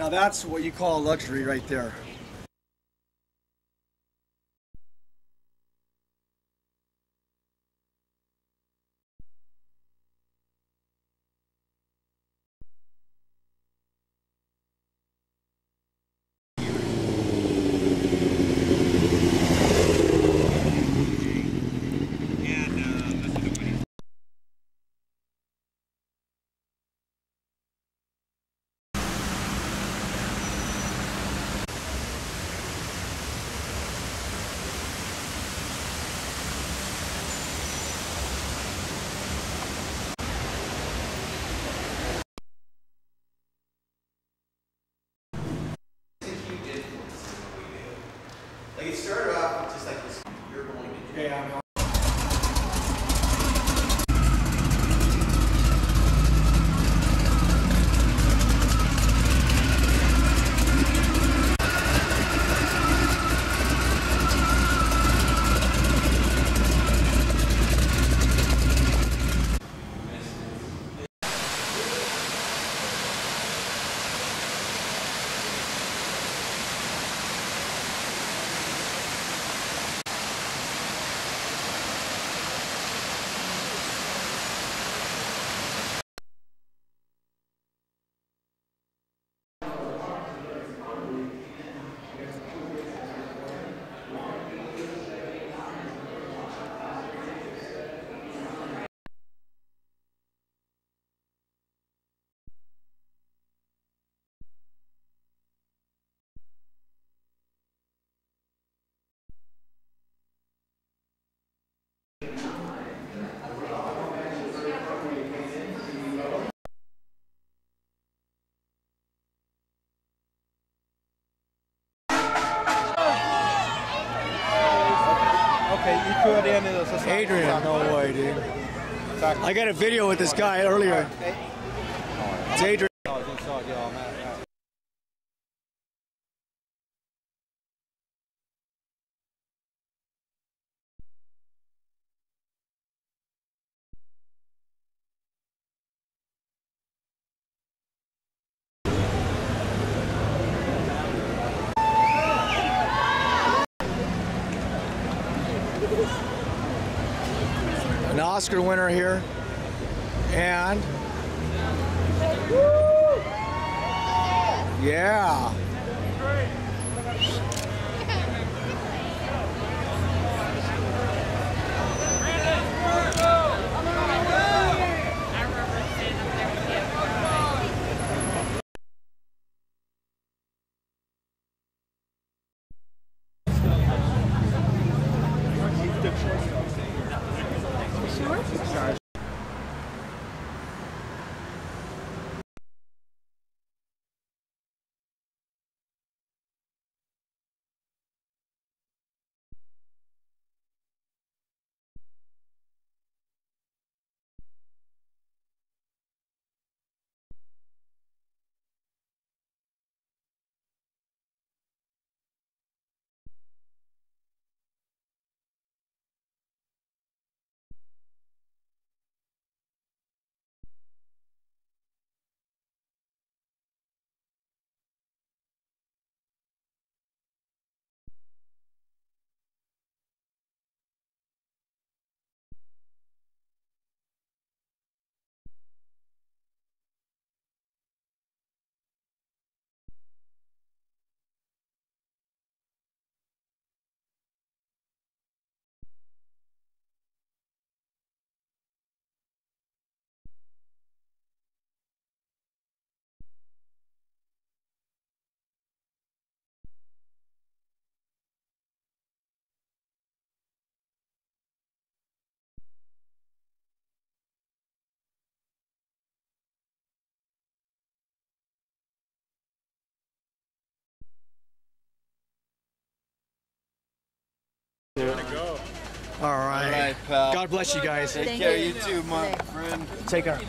Now that's what you call luxury right there. It started off with just like this, you're going to do. Yeah, Adrien, no way, dude. I got a video with this guy earlier. It's Adrien. Oscar winner here. And yeah. tour? All right. pal. God bless you guys. Take care, you too, my friend. Take care.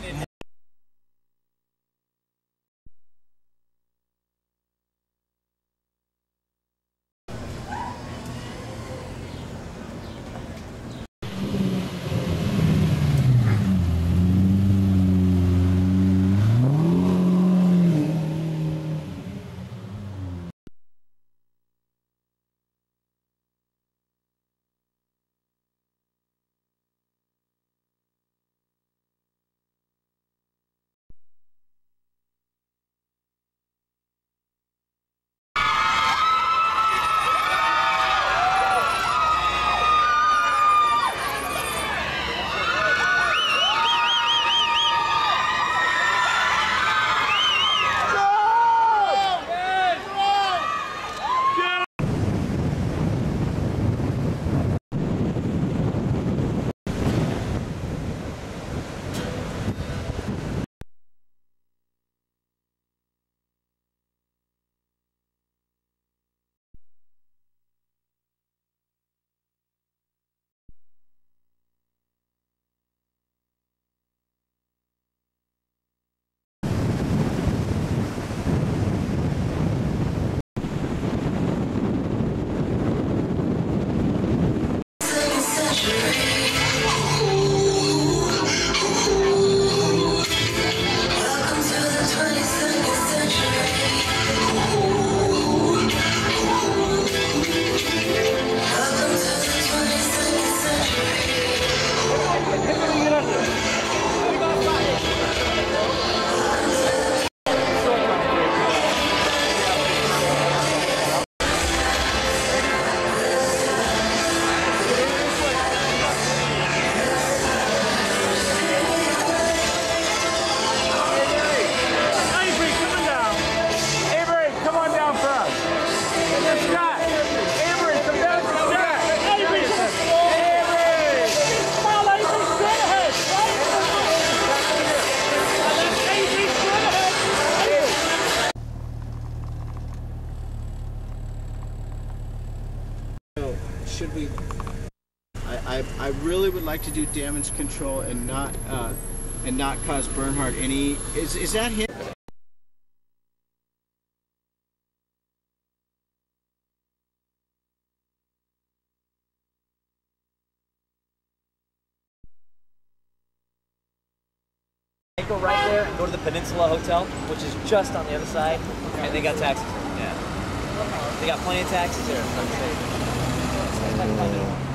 Like to do damage control and not uh, and not cause Bernhard any. Is is that him? Go right there and go to the Peninsula Hotel, which is just on the other side, and they got taxis. Yeah, they got plenty of taxis there. Like I say.